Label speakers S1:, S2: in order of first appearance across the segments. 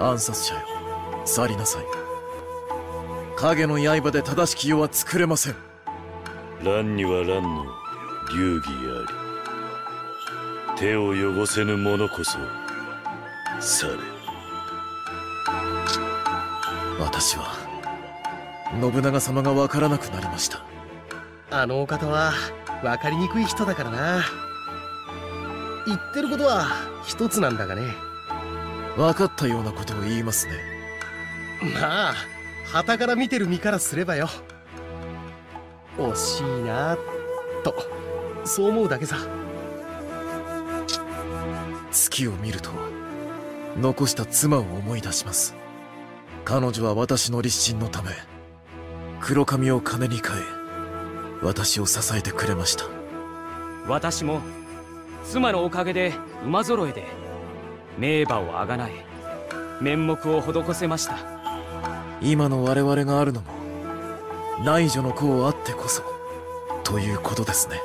S1: 暗殺者よ。去りなさい。影の刃で正しき世は作れません。
S2: 乱には乱の流儀あり。手を汚せぬ者こそされ。
S1: 私は信長様が分からなくなりました。
S3: あのお方は分かりにくい人だからな。言ってることは一つなんだがね
S1: 分かったようなことを言いますね。
S3: まあ旗から見てる身からすればよ。惜しいなと。そう思うだけさ。
S1: 月を見ると残した妻を思い出します。彼女は私の立身のため黒髪を金に変え私を支えてくれました。
S4: 私も妻のおかげで馬揃えで名馬をあがない。面目を施せました。
S1: 今の我々があるのも内助の功あってこそということですね。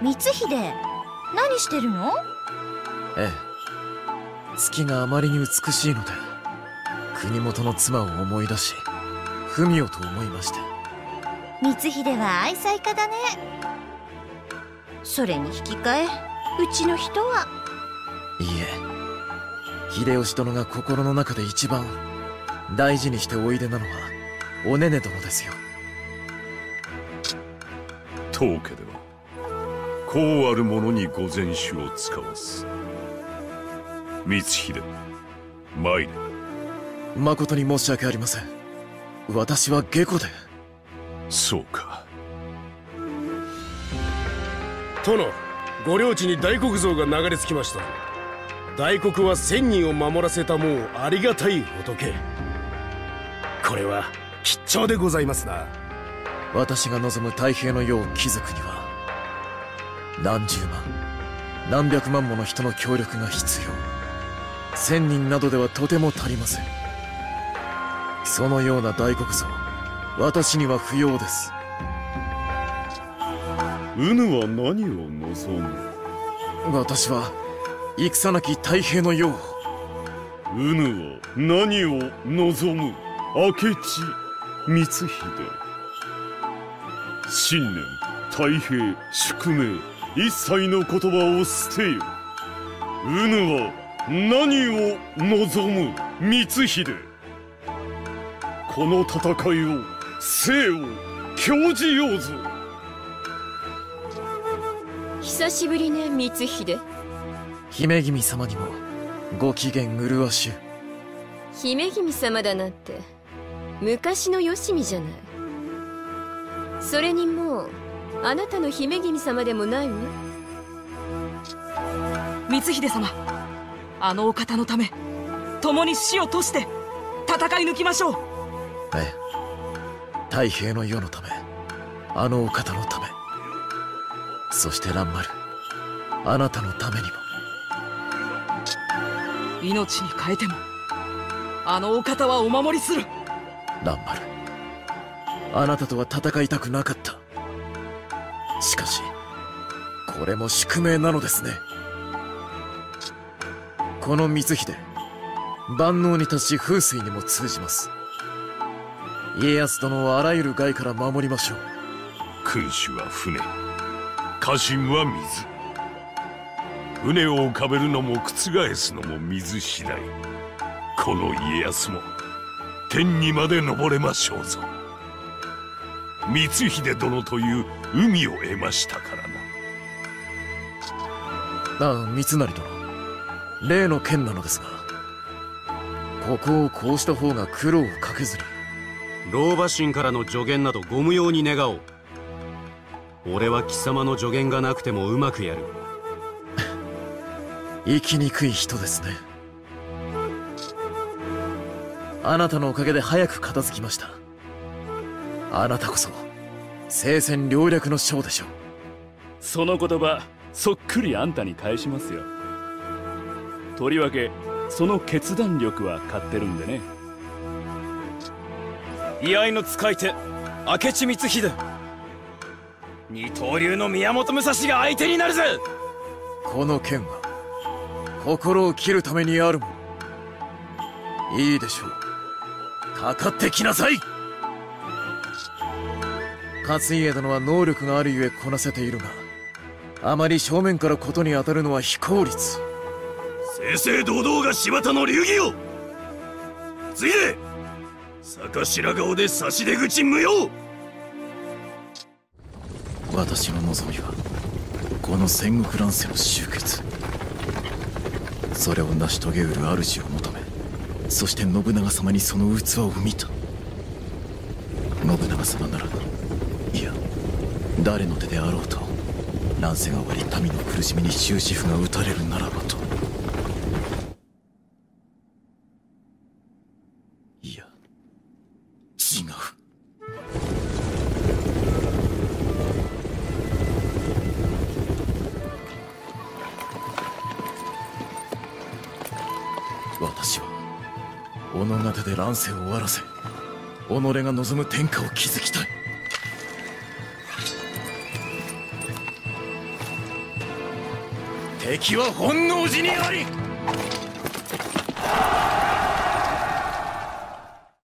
S5: 光秀何してるの？
S1: ええ。月があまりに美しいので国元の妻を思い出し文をと思いまして。
S5: 光秀は愛妻家だね。それに引き換えうちの人は。い
S1: いえ。秀吉殿が心の中で一番大事にしておいでなのはおねね殿ですよ。
S6: 当家ではこうある者に御前酒を使わす光秀参れ。
S1: 誠に申し訳ありません。私は下戸で。
S6: そうか。
S7: 殿ご領地に大黒像が流れ着きました。大黒は千人を守らせたもうありがたい仏。これは吉兆でございますな。
S1: 私が望む太平の世を築くには何十万何百万もの人の協力が必要。千人などではとても足りません。そのような大黒像私には不要です。
S6: うぬは何を望む？
S1: 私は戦なき太平の世を。
S6: うぬは何を望む？明智光秀。信念太平宿命一切の言葉を捨てよ。うぬは何を望む？光秀。この戦いを生を教じようぞ
S8: 久しぶりね光秀。
S1: 姫君様にもご機嫌麗しゅ。
S8: 姫君様だなんて昔のよしみじゃない。それにもうあなたの姫君様でもないわ。
S9: 光秀様あのお方のため共に死を賭して戦い抜きましょう。
S1: ええ。太平の世のためあのお方のためそして蘭丸あなたのためにも。
S9: 命に変えてもあのお方はお守りする。
S1: 蘭丸あなたとは戦いたくなかった。しかしこれも宿命なのですね。この光秀万能に達し風水にも通じます。家康殿をあらゆる害から守りましょう。
S6: 君主は船家臣は水。船を浮かべるのも覆すのも水次第。この家康も天にまで登れましょうぞ。光秀殿という海を得ましたから
S1: な。ああ三成殿。例の件なのですが。ここをこうした方が苦労をかけずに。
S10: 老婆心からの助言などご無用に願おう俺は貴様の助言がなくてもうまくやる。
S1: 生きにくい人ですね。あなたのおかげで早く片付きました。あなたこそ聖戦略略の将でしょう。
S11: その言葉そっくりあんたに返しますよ。とりわけその決断力は買ってるんでね。
S12: 居合の使い手明智光秀二刀流の宮本武蔵が相手になるぜ。
S1: この剣は心を切るためにあるもの。いいでしょう。かかってきなさい。勝家殿は能力があるゆえこなせているがあまり正面からことに当たるのは非効率。
S6: 正々堂々が柴田の流儀よ次で逆白顔で差し出口無用
S1: 私の望みはこの戦国乱世の終結。それを成し遂げうる主を求めそして信長様にその器を見た。信長様ならいや誰の手であろうと乱世が終わり民の苦しみに終止符が打たれるならばと。私は己が手で乱世を終わらせ己が望む天下を築きたい。敵は本能寺にあり